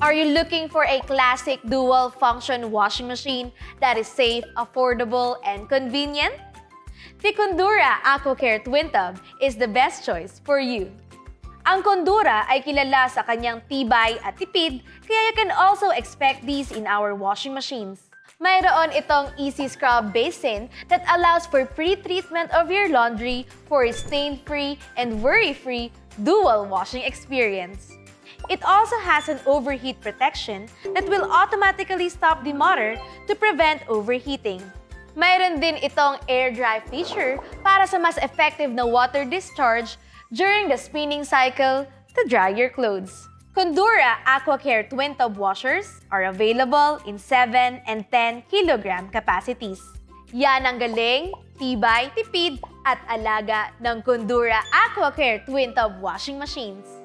Are you looking for a classic dual function washing machine that is safe, affordable, and convenient? The Condura AquaCare Twin Tub is the best choice for you. Ang Condura ay kilala sa kanyang tibay at tipid, kaya you can also expect these in our washing machines. Mayroon itong easy scrub basin that allows for pre-treatment of your laundry for a stain-free and worry-free dual washing experience. It also has an overheat protection that will automatically stop the motor to prevent overheating. Mayroon din itong air dry feature para sa mas effective na water discharge during the spinning cycle to dry your clothes. Condura AquaCare Twin Tub Washers are available in 7 and 10 kilogram capacities. Yan ang galing, tibay, tipid at alaga ng Condura AquaCare Twin Tub Washing Machines.